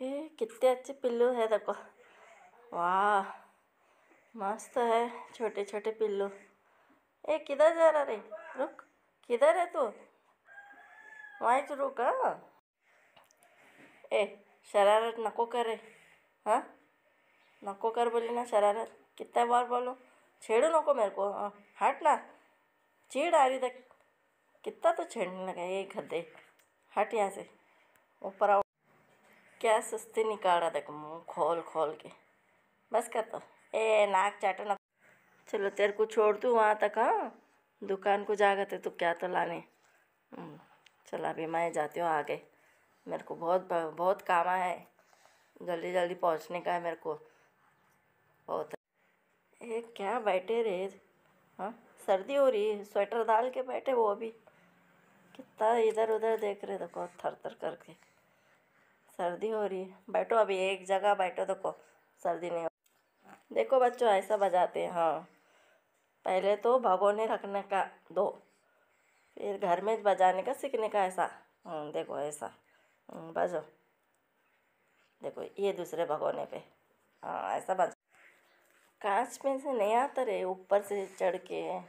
ये कितने अच्छे पिल्लू है देखो। वाह, मस्त है छोटे छोटे पिल्लू। ए, किधर जा रहा रे? रुक, किधर है तू? वहीं तो रुक हाँ? ए, शरारत नको करे हाँ? नको कर बोली ना शरारत। कितना बार बोलो? छेड़ो नको मेरे को हाँ हट ना। चीड़ आ रही देख, कितना तो छेड़ने लगा ये गद्दे हट यहाँ से, ऊपर आओ। क्या सुस्ती निकाल रहा देख मुँह खोल खोल के। बस कर तो। ए नाक चाटो ना। चलो तेरे को छोड़ दूँ वहाँ तक हाँ? दुकान को जागा थे तो क्या तो लाने। हम्म, चल अभी मैं जाती हूँ आगे। मेरे को बहुत बहुत काम है। जल्दी जल्दी पहुँचने का है मेरे को। बहुत। ए क्या बैठे रे? हाँ? सर्दी हो रही है। स्वेटर डाल के बैठे वो अभी। कितना इधर उधर देख रहे देखो थर थर करके। सर्दी हो रही है। बैठो अभी एक जगह बैठो देखो सर्दी नहीं हो देखो बच्चों ऐसा बजाते हैं हाँ। पहले तो भगोने रखने का दो फिर घर में बजाने का सीखने का ऐसा। हम्म, देखो ऐसा। हम्म, बजो। देखो ये दूसरे भगोने पे। हाँ ऐसा बज कांच में से नहीं आता रे ऊपर से चढ़ के।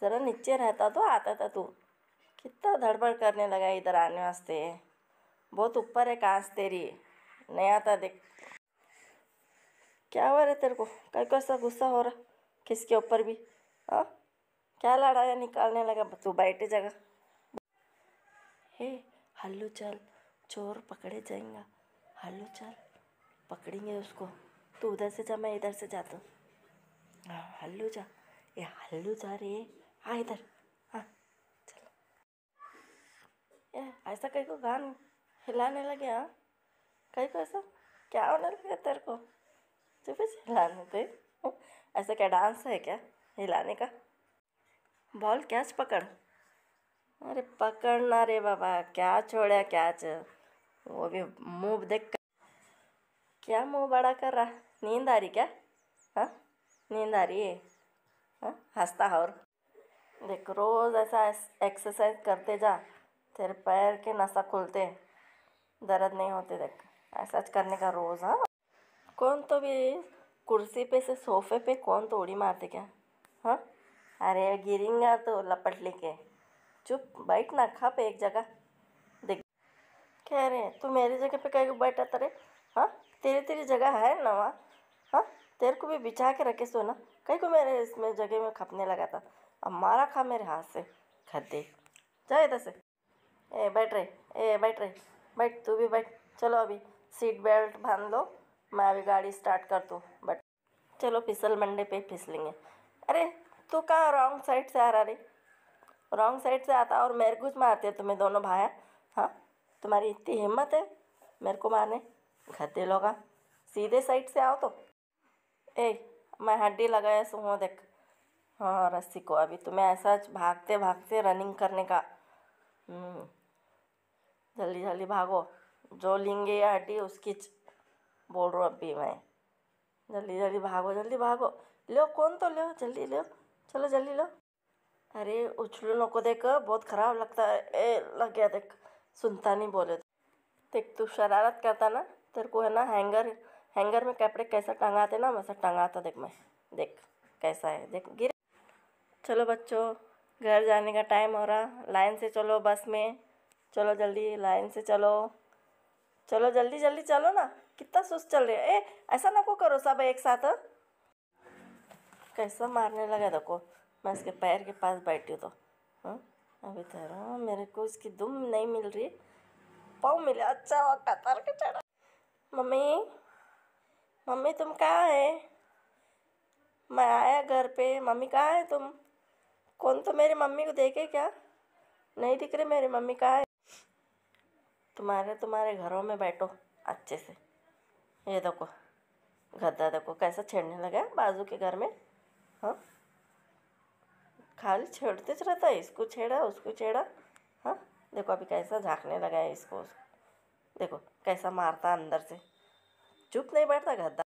ज़रा नीचे रहता तो आता था तू। कितना धड़बड़ करने लगा इधर आने वास्ते। बहुत ऊपर है कांच तेरी। नहीं आता देख। क्या हुआ रे तेरे को? कहीं को ऐसा गुस्सा हो रहा? किसके ऊपर भी? हाँ? क्या लड़ाया निकालने लगा? तू बैठे जगह। हे, हल्लू चल। चोर पकड़े जाएगा। हल्लू चल। पकड़ेंगे उसको। तू उधर से जा, मैं इधर से जाता हूँ। हाँ हल्लू जा। ये हल्लू जा रे। हाँ इधर। हाँ चलो। ऐसा कहीं को गान हिलाने लगे हाँ? कहीं को ऐसा? क्या होने लगा तेरे को? चुप हिलाने थे ऐसा क्या डांस है क्या हिलाने का? बॉल कैच पकड़? अरे पकड़ना रे बाबा, क्या छोड़ा कैच वो भी मुँह देख कर। क्या मुँह बड़ा कर रहा? नींद आ रही क्या? हाँ? नींद आ रही है? हाँ? हंसता और। देख, रोज़ ऐसा एक्सरसाइज करते जा, तेरे पैर के नसा खुलते। दर्द नहीं होते देख, ऐसा करने का रोज़ हाँ। कौन तो भी कुर्सी पे से सोफे पे कौन तो उड़ी मारते क्या हाँ? अरे, गिरेंगा तो लपट लेके। चुप, बैठ ना खप एक जगह। देख, कह रहे तू मेरी जगह पे कहीं बैठा तरे हाँ? तेरी तेरी जगह है ना वहाँ हाँ? तेरे को भी बिछा के रखे सो ना। कहीं को मेरे इसमें जगह में खपने लगा था। अब मारा खा मेरे हाथ से। खद्दे जाए इधर से। ए, बैठ रहे, ए, बैठ रहे। बैठ तू भी बैठ चलो अभी सीट बेल्ट बाँध लो मैं अभी गाड़ी स्टार्ट कर दूँ बट चलो फिसल मंडे पे फिसलेंगे अरे तू कहाँ रॉन्ग साइड से आ रहा रे? रॉन्ग साइड से आता और मेरे कुछ मारते तुम्हें दोनों भाया हाँ? तुम्हारी इतनी हिम्मत है मेरे को मारने? गद्दे लोग सीधे साइड से आओ तो। ए मैं हड्डी लगाया सो हूँ देख। हाँ रस्सी को अभी तुम्हें ऐसा भागते भागते रनिंग करने का। हम्म, जल्दी जल्दी भागो। जो लेंगे हड्डी उसकी बोल रहा अभी मैं। जल्दी जल्दी भागो जल्दी भागो। लो, कौन तो लो? जल्दी लो। चलो, जल्दी लो। अरे उछलू को देख, बहुत ख़राब लगता है। ए, लग गया देख, सुनता नहीं बोले। देख, तू शरारत करता ना, तेरे को है ना हैंगर हैंगर में कपड़े कैसा टंगाते ना, वैसा टंगाता देख मैं। देख, कैसा है। देख, गिर चलो बच्चों, घर जाने का टाइम हो रहा। लाइन से चलो बस में। चलो जल्दी, लाइन से चलो। चलो जल्दी जल्दी चलो ना। कितना सुस्त चल रही है। ए, ऐसा ना को करो सब एक साथ। कैसा मारने लगा देखो। मैं इसके पैर के पास बैठी तो। हाँ अभी तो मेरे को इसकी दुम नहीं मिल रही। पाँव मिले अच्छा हुआ के चढ़ा। मम्मी मम्मी तुम कहाँ है? मैं आया घर पे। मम्मी कहाँ है तुम? कौन तो मेरी मम्मी को देखे क्या? नहीं दिख रहे मेरी मम्मी कहाँ तुम्हारे तुम्हारे घरों में बैठो, अच्छे से। ये देखो, गद्दा देखो, कैसा छेड़ने लगा है बाजू के घर में हाँ? खाली छेड़ते रहता है, इसको छेड़ा, उसको छेड़ा हाँ? देखो अभी कैसा झाँकने लगा है इसको देखो, कैसा मारता अंदर से। चुप नहीं बैठता गद्दा।